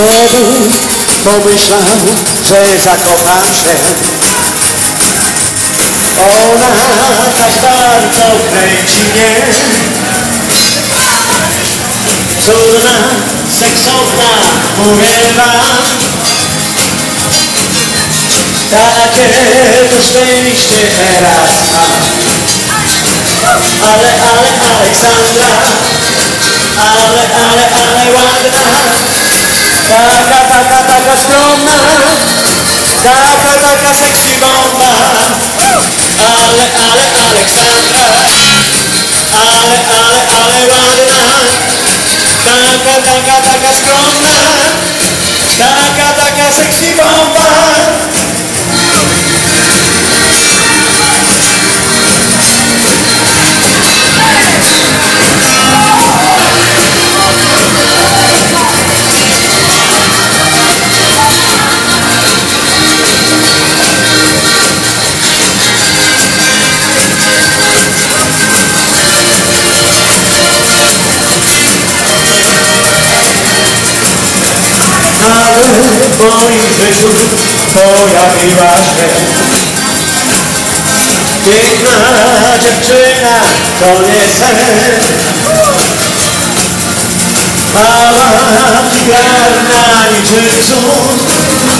Wtedy pomyślał, że zakocham się. Ona tak bardzo kręci mnie. Cudna, seksowna, mówię wam Takie to szczęście teraz mam. Ale, ale Aleksandra Ale, ale, ale ładna Κάτα τα κάτα τα στρώμα, κάτα τα κάτα ξυγόμα, αλέ ale, Αλεξάνδρα, αλέ αλέ αλέ Βάδινα, κάτα τα κάτα τα στρώμα, κάτα τα κάτα ξυγόμα, w moim życiu pojawiła się Piękna dziewczyna, to nie sen Mała, figarna niczym cud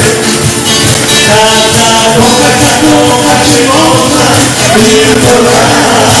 Cata, boca, cata, boca, te monta, e por lá.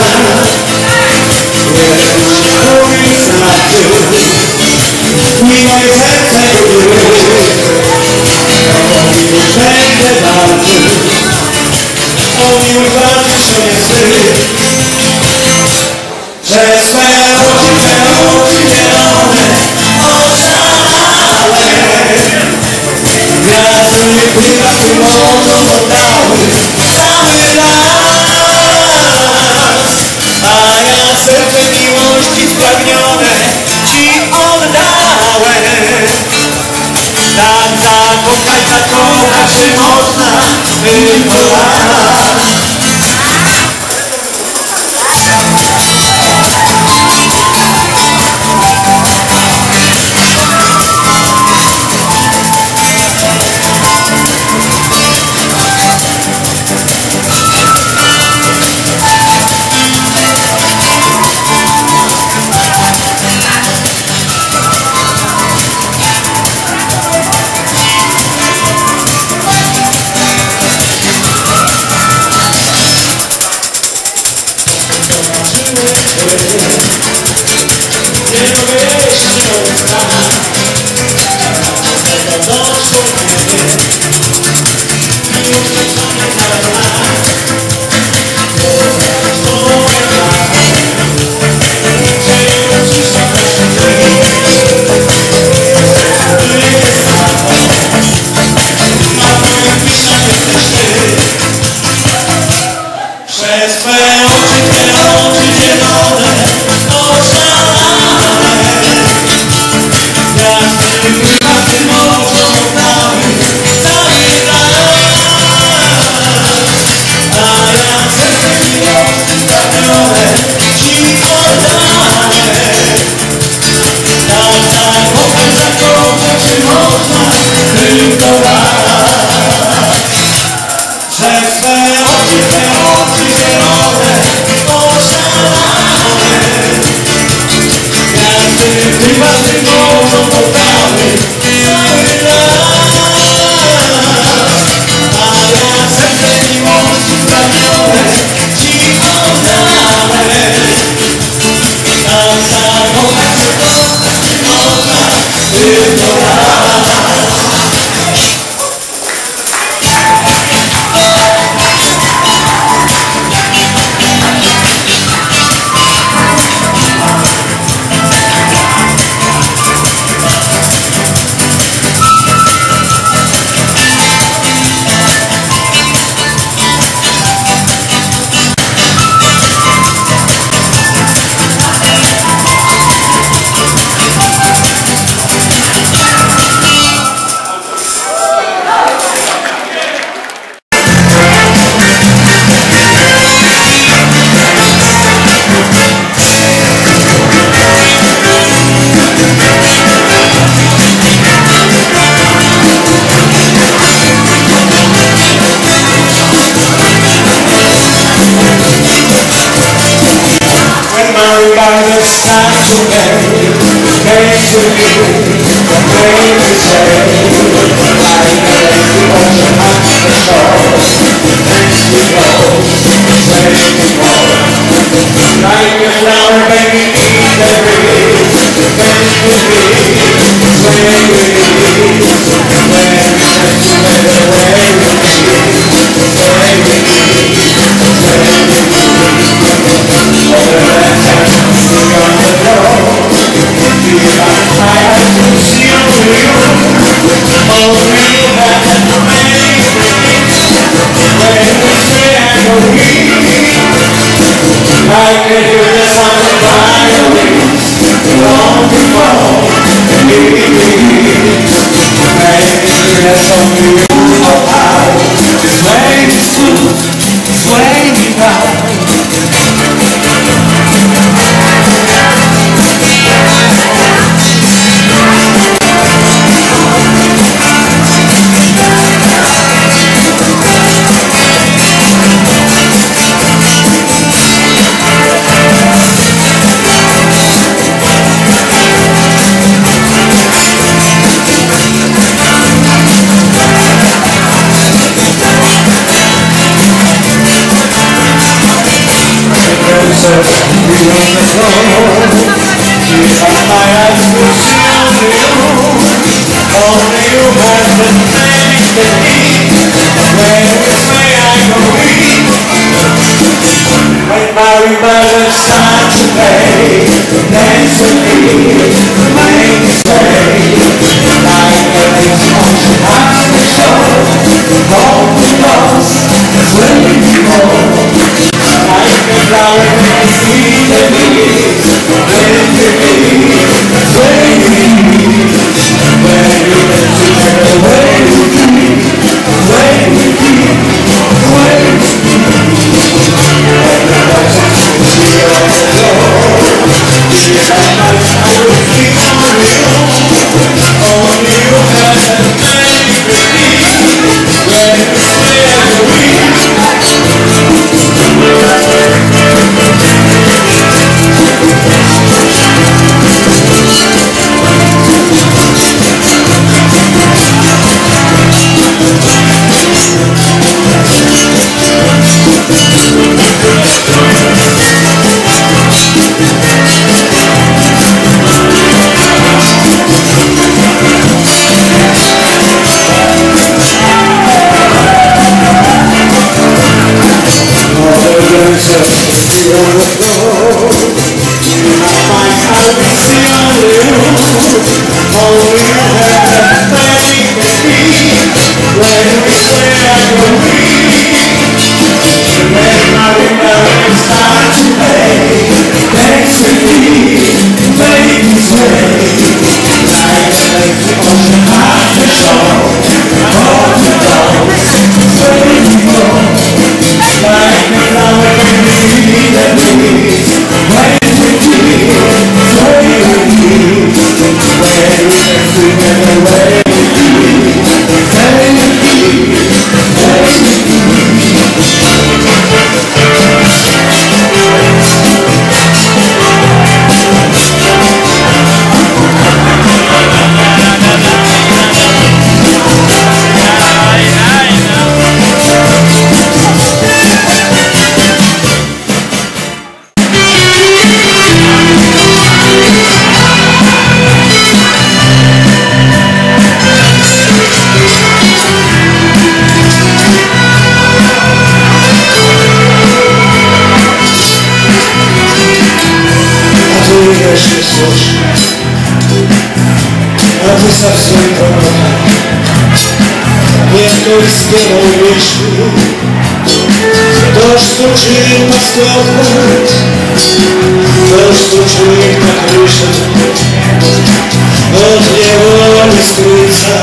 što živim na stopu, to što živim na križu, od ljevoli strica,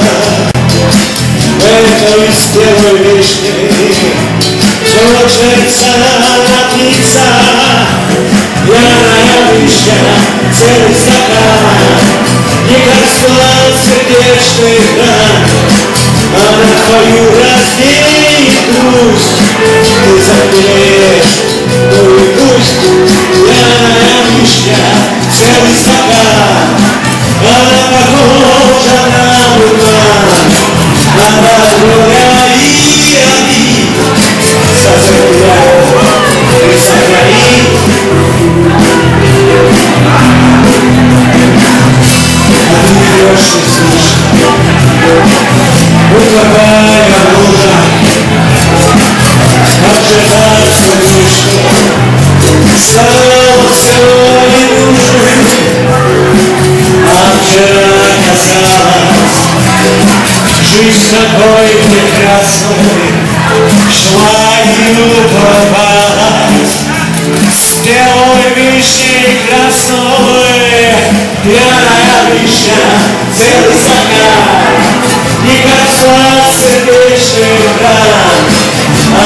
eto iz pjevoj višnje, čočeca na ptica, jana ja višnjana, celi stakana, nikad stolan srdječni hran, a na koju razdijena, cruz Desater Dor e cruz Era angústia Céu estragar Para a concha na urna Para a glória e a vida. Sacerdote Desagraí Amigo Jesus. Outra vai a luta отдаваться лишь Стал все А вчера казалось Жизнь такой прекрасной Шла и любовалась Белой вещи красной Пьяная веща целый стакан Не касался лишь экран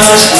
Dios.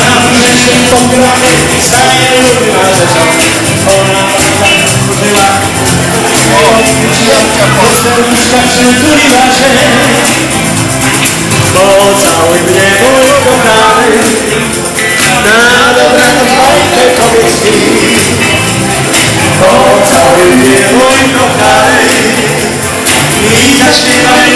Zawsze po kronie Staje lubiła rzeczą Ona była Bo serduszka przytuliła się Bo cały mnie mój kochany Na dobranoc bajkę kobiet Bo cały mnie mój kochany I zaśpiewaj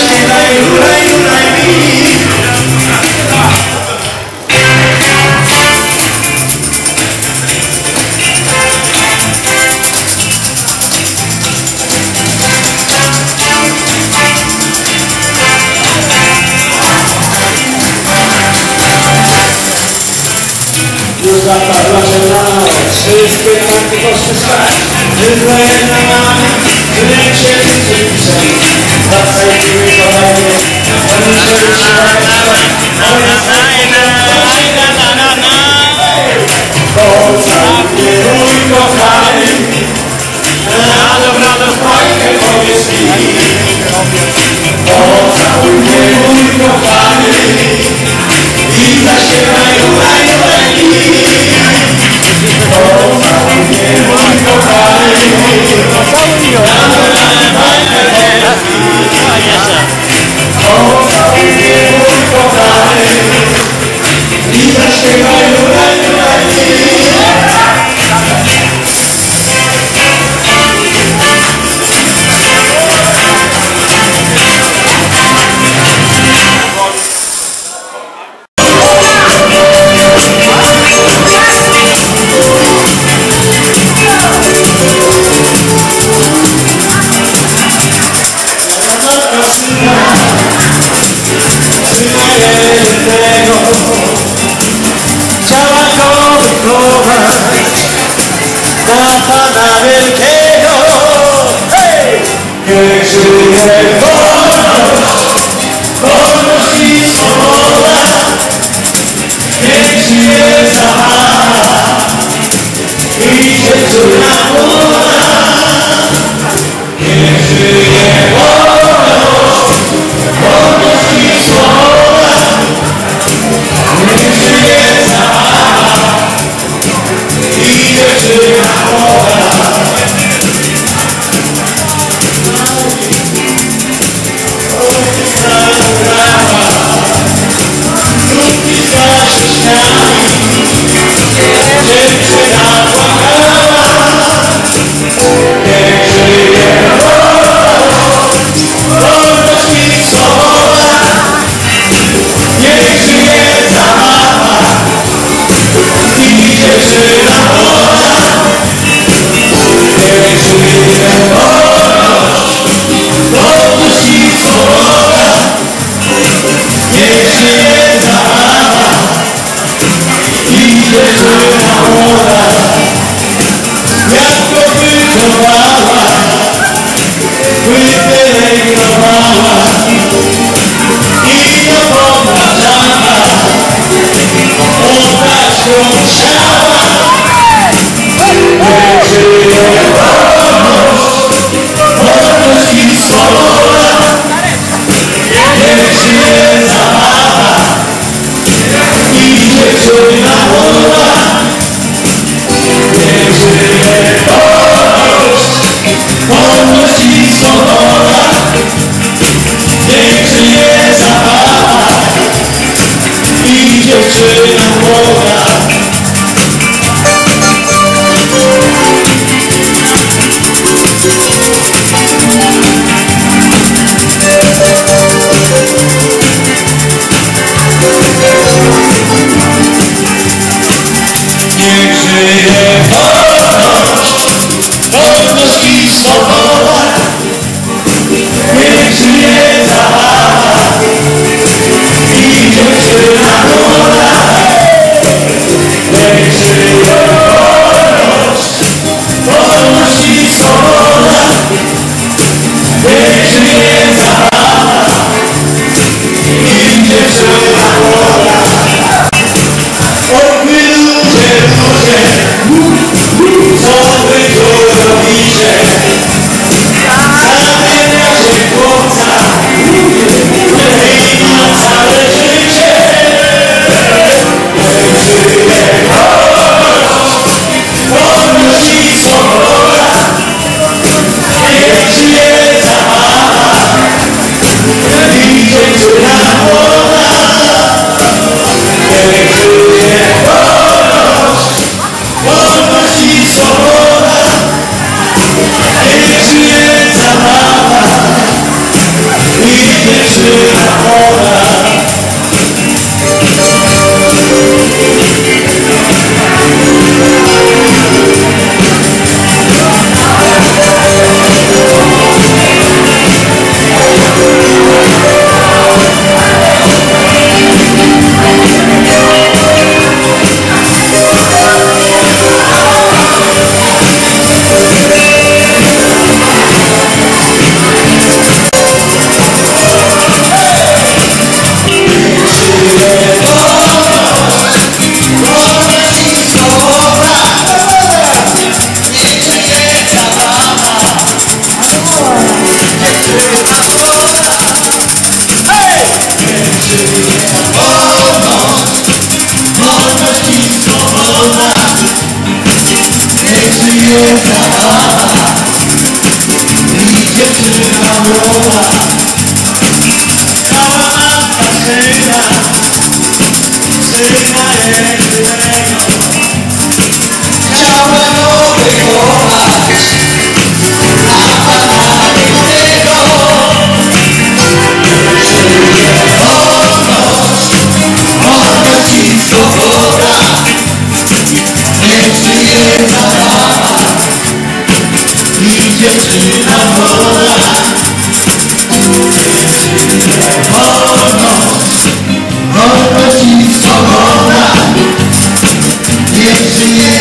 Shiva Guru Oh, yes. Oh, for time. Wolność, i swoboda. Niech żyje